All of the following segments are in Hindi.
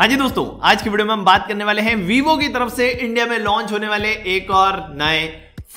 हाँ जी दोस्तों, आज की वीडियो में हम बात करने वाले हैं वीवो की तरफ़ से इंडिया में लॉन्च होने वाले एक और नए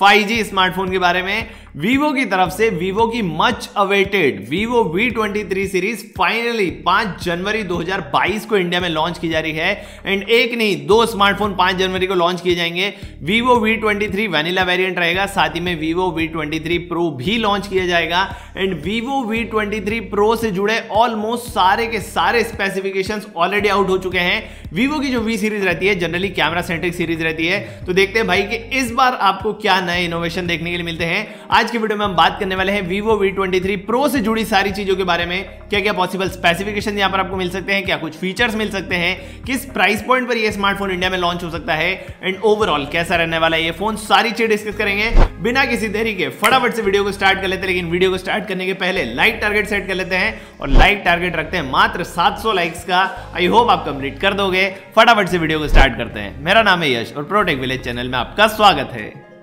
5G स्मार्टफ़ोन के बारे में वीवो की तरफ़ से वीवो की much awaited Vivo V23 series finally 5 जनवरी 2022 को इंडिया में लॉन्च की जा रही है। एंड एक नहीं, दो स्मार्टफ़ोन 5 जनवरी को लॉन्च किए जाएँगे। वीवो V23 वैनिला वेरिएंट रहेगा, साथ ही में वीवो V23 प्रो भी लॉन्च किया जाएगा। एंड वीवो V23 प्रो से जुड़े ऑलमोस्ट सारे के सारे स्पेसिफिकेशन ऑलरेडी आउट हो चुके हैं। वीवो की जो वी सीरीज़ रहती है जनरली कैमरा सेंट्रिक सीरीज़ रहती है। तो देखते हैं भाई कि इस बार आपको क्या नए इनोवेशन देखने के लिए मिलते हैं। आज की वीडियो में हम बात करने वाले हैं Vivo V23 Pro से जुड़ी सारी चीज़ों के बारे में। क्या क्या पॉसिबल स्पेसिफिकेशन यहाँ पर आपको मिल सकते हैं, क्या कुछ फीचर्स मिल सकते हैं, किस प्राइस पॉइंट पर यह स्मार्टफ़ोन इंडिया में लॉन्च हो सकता है एंड ओवरऑल कैसा रहने वाला है ये फ़ोन सारी चीज़ डिस्कस करेंगे। बिना किसी देरी के फटाफट से वीडियो को स्टार्ट कर लेते हैं, लेकिन वीडियो को स्टार्ट करने के पहले लाइक टारगेट सेट कर लेते हैं, और लाइक टारगेट रखते हैं मात्र 700 लाइक्स का। आई होप आप कंप्लीट कर दोगे। फटाफट से वीडियो को स्टार्ट करते हैं। मेरा नाम है यश, और प्रोटेक विलेज चैनल में आपका स्वागत है।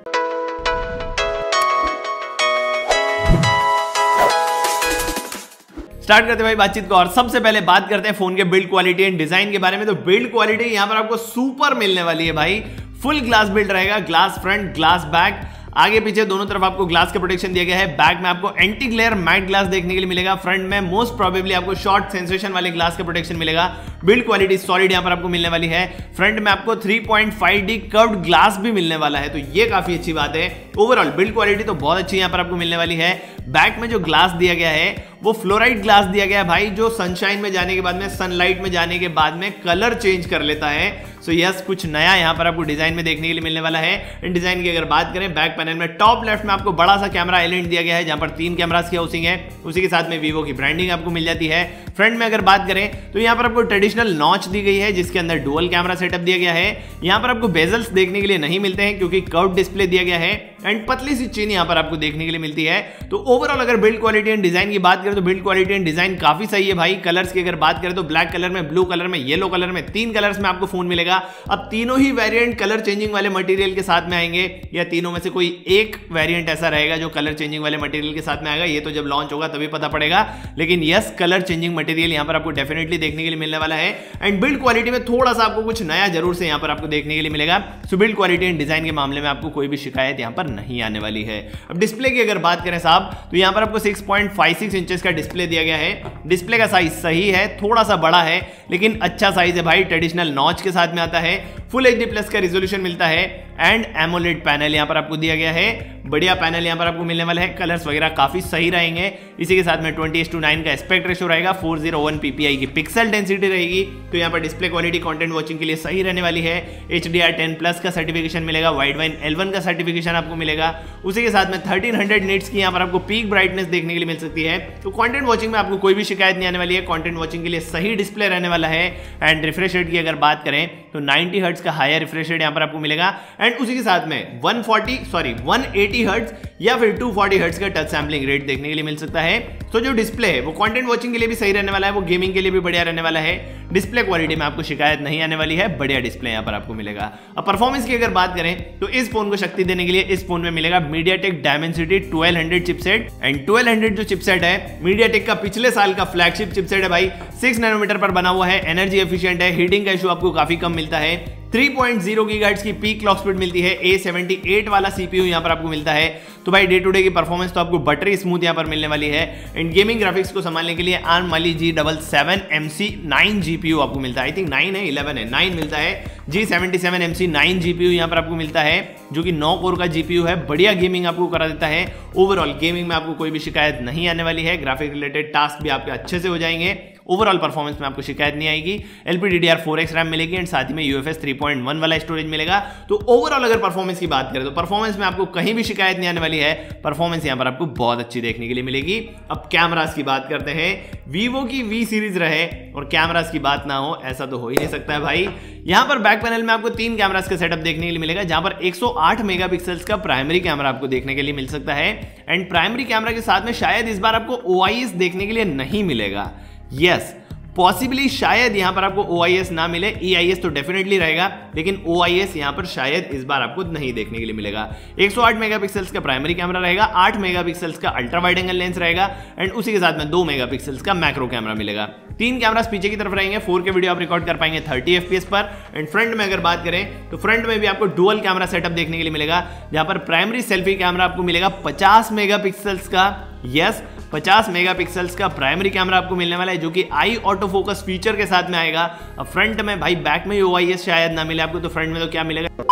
स्टार्ट करते भाई बातचीत को। और सबसे पहले बात करते हैं फ़ोन के बिल्ड क्वालिटी एंड डिज़ाइन के बारे में। तो बिल्ड क्वालिटी यहाँ पर आपको सुपर मिलने वाली है भाई। फुल ग्लास बिल्ड रहेगा ग्लास फ्रंट ग्लास बैक आगे पीछे दोनों तरफ़ आपको ग्लास का प्रोटेक्शन दिया गया है। बैक में आपको एंटी ग्लेयर मैट ग्लास देखने के लिए मिलेगा। फ्रंट में मोस्ट प्रोबेबली आपको शॉर्ट सेंसेशन वाले ग्लास का प्रोटेक्शन मिलेगा। बिल्ड क्वालिटी सॉलिड यहाँ पर आपको मिलने वाली है। फ्रंट में आपको 3.5D कर्व्ड ग्लास भी मिलने वाला है। तो ये काफ़ी अच्छी बात है। ओवरऑल बिल्ड क्वालिटी तो बहुत अच्छी यहाँ पर आपको मिलने वाली है। बैक में जो ग्लास दिया गया है वो फ्लोराइड ग्लास दिया गया है भाई जो सनशाइन में जाने के बाद में सनलाइट में जाने के बाद में कलर चेंज कर लेता है। सो so यस yes, कुछ नया यहाँ पर आपको डिज़ाइन में देखने के लिए मिलने वाला है। इन डिज़ाइन की अगर बात करें बैक पैनल में टॉप लेफ़्ट में आपको बड़ा सा कैमरा एलिमेंट दिया गया है जहाँ पर तीन कैमरास की हाउसिंग है। उसी के साथ में वीवो की ब्रांडिंग आपको मिल जाती है। फ्रंट में अगर बात करें तो यहाँ पर आपको ट्रेडिशनल नॉच दी गई है जिसके अंदर डुअल कैमरा सेटअप दिया गया है। यहाँ पर आपको बेजल्स देखने के लिए नहीं मिलते हैं क्योंकि कर्व डिस्प्ले दिया गया है। एंड पतली सी चेन यहाँ पर आपको देखने के लिए मिलती है। तो ओवरऑल अगर बिल्ड क्वालिटी एंड डिज़ाइन की बात करें तो बिल्ड क्वालिटी एंड डिज़ाइन काफ़ी सही है भाई। कलर्स की अगर बात करें तो ब्लैक कलर में ब्लू कलर में येलो कलर में, तीन कलर्स में आपको फ़ोन मिलेगा। अब तीनों ही वेरियंट कलर चेंजिंग वाले मटेरियल के साथ में आएँगे, या तीनों में से कोई एक वेरियंट ऐसा रहेगा जो कलर चेंजिंग वाले मटेरियल के साथ में आएगा। ये तो जब लॉन्च होगा, तभी पता पड़ेगा। लेकिन यस कलर चेंजिंग मटेरियल यहाँ पर आपको डेफिनेटली देखने के लिए मिलने वाला है। एंड बिल्ड क्वालिटी में थोड़ा सा आपको कुछ नया ज़रूर से यहाँ पर आपको देखने के लिए मिलेगा। So build quality and design के मामले में आपको कोई भी शिकायत यहाँ पर नहीं आने वाली है। अब डिस्प्ले की अगर बात करें साहब तो यहाँ पर आपको 6.56 इंचेस का डिस्प्ले दिया गया है। डिस्प्ले का साइज़ सही है, थोड़ा सा बड़ा है, लेकिन अच्छा साइज़ है भाई ट्रेडिशनल नॉच के साथ में आता है। फुल एच प्लस का रिजोल्यूशन मिलता है एंड एमोलेट पैनल यहाँ पर आपको दिया गया है। बढ़िया पैनल यहाँ पर आपको मिलने वाला है। कलर्स वगैरह काफ़ी सही रहेंगे। इसी के साथ में ट्वेंटी टू नाइन का एस्पेक्ट रेशो रहेगा। फोर ज़ीरो वन पीपीआई की पिक्सल डेंसिटी रहेगी। तो यहाँ पर डिस्प्ले क्वालिटी कंटेंट वॉचिंग के लिए सही रहने वाली है। H D R ten plus का सर्टिफिकेशन मिलेगा। वाइड वाइन एलवन का सर्टिफिकेशन आपको मिलेगा। उसी के साथ में थर्टीन हंड्रेड की यहाँ पर आपको पीक ब्राइटनेस देखने के लिए मिल सकती है। तो कॉन्टेंट वॉचिंग में आपको कोई भी शिकायत नहीं आने वाली है। कॉन्टेंट वॉचिंग के लिए सही डिस्प्ले रहने वाला है। एंड रिफ्रेश रेट की अगर बात करें तो 90 हर्ट्ज का हायर रिफ्रेश रेट यहाँ पर आपको मिलेगा। एंड उसी के साथ में 140 सॉरी 180 हर्ट्ज या फिर 240 हर्ट्ज का टच सैम्पलिंग रेट देखने के लिए मिल सकता है। तो जो डिस्प्ले है, वो कंटेंट वॉचिंग के लिए भी सही रहने वाला है, वो गेमिंग के लिए भी बढ़िया रहने वाला है। डिस्प्ले क्वालिटी में आपको शिकायत नहीं आने वाली है, बढ़िया डिस्प्ले यहाँ पर आपको मिलेगा। अब परफॉर्मेंस की अगर बात करें तो इस फ़ोन को शक्ति देने के लिए इस फ़ोन में मिलेगा MediaTek Dimensity twelve hundred chipset and twelve hundred जो चिपसेट है मीडिया टेक का पिछले साल का फ्लैगशिप चिपसेट है भाई। सिक्स नैनोमीटर पर बना हुआ है एनर्जी एफिशियंट है हीटिंग का इशू आपको काफ़ी कम मिलता है। 3.0 गीगाहर्ट्ज की पीक क्लॉक स्पीड मिलती है। A78 वाला सीपीयू यहाँ पर आपको मिलता है। तो भाई डे टू डे की परफॉर्मेंस तो आपको बटरी स्मूथ यहाँ पर मिलने वाली है। एंड गेमिंग ग्राफिक्स को संभालने के लिए Arm Mali G double seven M C nine GPU आपको मिलता है। आई थिंक नाइन है इलेवन है नाइन मिलता है। G seventy seven M C nine GPU यहाँ पर आपको मिलता है, जो कि नौ कोर का जीपीयू है। बढ़िया गेमिंग आपको करा देता है। ओवरऑल गेमिंग में आपको कोई भी शिकायत नहीं आने वाली है। ग्राफिक रिलेटेड टास्क भी आपके अच्छे से हो जाएँगे। ओवरऑल परफॉर्मेंस में आपको शिकायत नहीं आएगी। एलपीडीडीआर फोर एक्स रैम मिलेगी एंड साथ ही में यूएफएस थ्री पॉइंट वन वाला स्टोरेज मिलेगा। तो ओवरऑल अगर परफॉर्मेंस की बात करें तो परफॉर्मेंस में आपको कहीं भी शिकायत नहीं आने वाली है। परफॉर्मेंस यहाँ पर आपको बहुत अच्छी देखने के लिए मिलेगी। अब कैमराज की बात करते हैं। वीवो की वी सीरीज़ रहे और कैमराज की बात ना हो, ऐसा तो हो ही नहीं सकता है भाई। यहाँ पर बैक पैनल में आपको तीन कैमराज का सेटअप देखने के लिए मिलेगा, जहाँ पर 108 मेगापिक्सल्स का प्राइमरी कैमरा आपको देखने के लिए मिल सकता है। एंड प्राइमरी कैमरा के साथ में शायद इस बार आपको ओआईएस देखने के लिए नहीं मिलेगा। यस पॉसिबली शायद यहाँ पर आपको ओआईएस ना मिले। ईआईएस तो डेफिनेटली रहेगा, लेकिन ओआईएस यहाँ पर शायद इस बार आपको नहीं देखने के लिए मिलेगा। 108 मेगापिक्सल्स का प्राइमरी कैमरा रहेगा 8 मेगापिक्सल्स का अल्ट्रा वाइड एंगल लेंस रहेगा एंड उसी के साथ में 2 मेगापिक्सल्स का मैक्रो कैमरा मिलेगा। तीन कैमरास पीछे की तरफ़ रहेंगे फोर के वीडियो आप रिकॉर्ड कर पाएँगे थर्टी एफ़ पर। एंड फ्रंट में अगर बात करें तो फ्रंट में भी आपको डुअल कैमरा सेटअप देखने के लिए मिलेगा, जहाँ पर प्राइमरी सेल्फी कैमरा आपको मिलेगा 50 मेगापिक्सल्स का। यस 50 मेगापिक्सल्स का प्राइमरी कैमरा आपको मिलने वाला है, जो कि आई ऑटो फोकस फीचर के साथ में आएगा। फ्रंट में भाई बैक में ही शायद ना मिले आपको तो फ्रंट में तो क्या मिलेगा?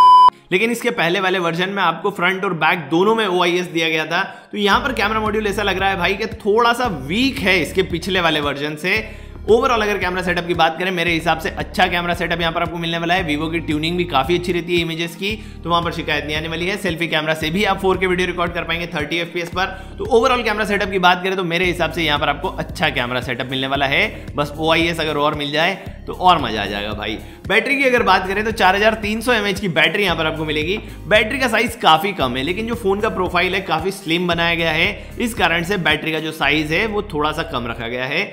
लेकिन इसके पहले वाले वर्जन में आपको फ्रंट और बैक दोनों में ओआईएस दिया गया था। तो यहाँ पर कैमरा मॉड्यूल ऐसा लग रहा है भाई कि थोड़ा सा वीक है इसके पिछले वाले वर्जन से। ओवरऑल अगर कैमरा सेटअप की बात करें, मेरे हिसाब से अच्छा कैमरा सेटअप यहाँ पर आपको मिलने वाला है। वीवो की ट्यूनिंग भी काफ़ी अच्छी रहती है इमेजेस की तो वहाँ पर शिकायत नहीं आने वाली है। सेल्फी कैमरा से भी आप फोर के वीडियो रिकॉर्ड कर पाएँगे थर्टी एफ़ पर। तो ओवरऑल कैमरा सेटअप की बात करें तो मेरे हिसाब से यहाँ पर आपको अच्छा कैमरा सेटअप मिलने वाला है। बस ओआईएस अगर और मिल जाए तो और मज़ा आ जाएगा भाई। बैटरी की अगर बात करें तो 4300 mAh की बैटरी यहाँ पर आपको मिलेगी। बैटरी का साइज़ काफ़ी कम है, लेकिन जो फ़ोन का प्रोफ़ाइल है, काफ़ी स्लिम बनाया गया है। इस कारण से बैटरी का जो साइज़ है, वो थोड़ा सा कम रखा गया है।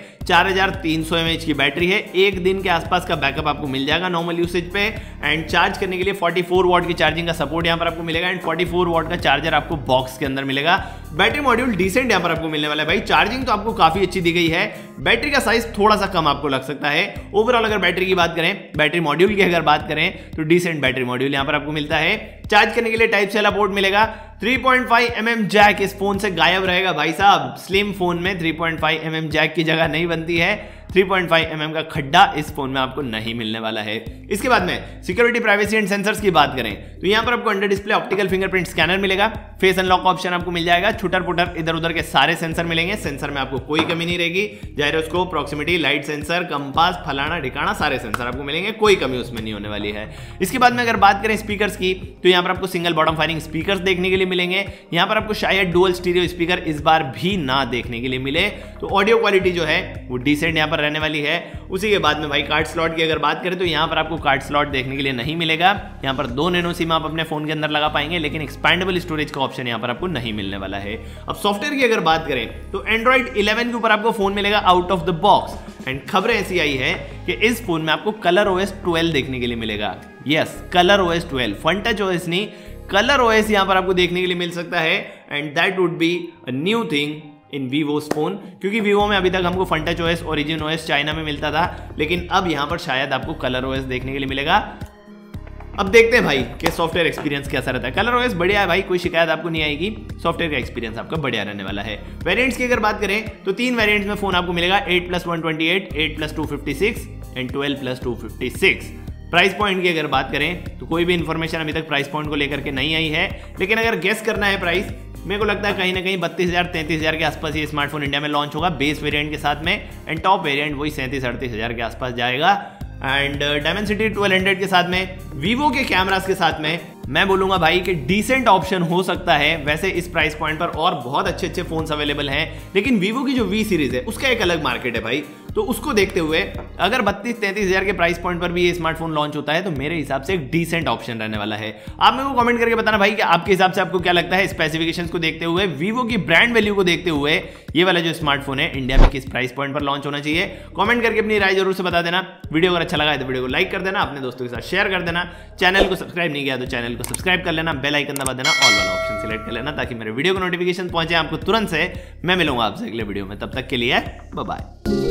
4300 mAh की बैटरी है। एक दिन के आसपास का बैकअप आपको मिल जाएगा नॉर्मल यूसेज पे। एंड चार्ज करने के लिए 44 वॉट की चार्जिंग का सपोर्ट यहाँ पर आपको मिलेगा। एंड 44 वॉट का चार्जर आपको बॉक्स के अंदर मिलेगा। बैटरी मॉड्यूल डिसेंट यहाँ पर आपको मिलने वाला है भाई। चार्जिंग तो आपको काफ़ी अच्छी दी गई है। बैटरी का साइज़ थोड़ा सा कम आपको लग सकता है। ओवरऑल अगर बैटरी की बात करें बैटरी मॉड्यूल की अगर बात करें तो डिसेंट बैटरी मॉड्यूल यहाँ पर आपको मिलता है। चार्ज करने के लिए टाइप से पोर्ट मिलेगा। 3.5 पॉइंट mm जैक इस फ़ोन से गायब रहेगा भाई साहब। स्लिम फ़ोन में 3.5 पॉइंट mm जैक की जगह नहीं बनती है। 3.5 mm का खड्डा इस फ़ोन में आपको नहीं मिलने वाला है। इसके बाद में सिक्योरिटी प्राइवेसी एंड सेंसर्स की बात करें तो यहाँ पर आपको under display optical fingerprint scanner मिलेगा। फेस अनलॉक ऑप्शन आपको मिल जाएगा। छुटर पुटर इधर उधर के सारे सेंसर मिलेंगे। सेंसर में आपको कोई कमी नहीं रहेगी। Gyroscope proximity light sensor compass फलाना ठिकाना सारे सेंसर आपको मिलेंगे। कोई कमी उसमें नहीं होने वाली है। इसके बाद में अगर बात करें स्पीकर की तो यहाँ पर आपको सिंगल बॉटम फायरिंग स्पीकर देखने के लिए मिलेंगे। यहाँ पर आपको शायद डुअल स्टीरियो स्पीकर इस बार भी ना देखने के लिए मिले। तो ऑडियो क्वालिटी जो है, वो डिसेंट यहाँ पर रहने वाली है। उसी के बाद में भाई कार्ड स्लॉट की अगर बात करें तो यहाँ पर आपको कार्ड स्लॉट देखने के लिए नहीं मिलेगा। यहाँ पर दो नैनो सिम आप अपने फ़ोन के अंदर लगा पाएँगे, लेकिन एक्सपैंडेबल स्टोरेज का ऑप्शन यहाँ पर आपको नहीं मिलने वाला है। अब सॉफ्टवेयर की अगर बात करें तो एंड्रॉइड 11 के ऊपर आपको फ़ोन मिलेगा out of the box and खबरें ऐसी आई है कि इस फ़ोन में आपको कलर ओएस 12 देखने के लिए मिलेगा। Yes colour OS 12 fun touch OS नहीं कलर ओएस यहाँ पर आपको देखने के लिए मिल सकता है। And that would be a new thing in Vivo phone क्योंकि वीवो में अभी तक हमको फंटा चॉइस ओरिजिन ओएस चाइना में मिलता था, लेकिन अब यहाँ पर शायद आपको कलर ओएस देखने के लिए मिलेगा। अब देखते हैं भाई कि सॉफ्टवेयर एक्सपीरियंस कैसा रहता है। कलर ओएस बढ़िया है भाई, कोई शिकायत आपको नहीं आएगी। सॉफ्टवेयर का एक्सपीरियंस आपका बढ़िया रहने वाला है। वेरिएंट्स की अगर बात करें तो तीन वेरिएंट्स में फ़ोन आपको मिलेगा 8 plus one twenty eight eight plus two fifty six and twelve plus two fifty six price point की अगर बात करें तो कोई भी इन्फॉर्मेशन अभी तक प्राइस पॉइंट को लेकर के नहीं आई है। लेकिन अगर गेस करना है प्राइस मेरे को लगता है कहीं ना कहीं बत्तीस हज़ार, तैंतीस हज़ार के आसपास ये स्मार्टफ़ोन इंडिया में लॉन्च होगा। बेस वेरिएंट के साथ में एंड टॉप वेरिएंट वही सैंतीस, अड़तीस हज़ार के आसपास जाएगा। एंड डायमेंसिटी ट्वेल्व हंड्रेड के साथ में वीवो के कैमरास के साथ में, मैं बोलूँगा भाई कि डिसेंट ऑप्शन हो सकता है। वैसे इस प्राइस पॉइंट पर और बहुत अच्छे अच्छे फोन्स अवेलेबल हैं। लेकिन वीवो की जो वी सीरीज़ है, उसका एक अलग मार्केट है भाई। तो उसको देखते हुए, अगर बत्तीस तैंतीस हज़ार के प्राइस पॉइंट पर भी ये स्मार्टफ़ोन लॉन्च होता है तो मेरे हिसाब से एक डिसेंट ऑप्शन रहने वाला है। आप मेरे को कमेंट करके बताना भाई कि आपके हिसाब से आपको क्या लगता है स्पेसिफिकेशंस को देखते हुए वीवो की ब्रांड वैल्यू को देखते हुए ये वाला जो स्मार्टफ़ोन है इंडिया में किस प्राइस पॉइंट पर लॉन्च होना चाहिए। कमेंट करके अपनी राय ज़रूर से बता देना। वीडियो अगर अच्छा लगा है तो वीडियो को लाइक कर देना, अपने दोस्तों के साथ शेयर कर देना। चैनल को सब्सक्राइब नहीं किया तो चैनल को सब्सक्राइब कर लेना बेल आइकन दबा देना ऑल वाला ऑप्शन सिलेक्ट कर लेना, ताकि मेरे वीडियो को नोटिफिकेशन पहुँचे आपको तुरंत से। मैं मिलूँगा आपसे अगले वीडियो में, तब तक के लिए बाय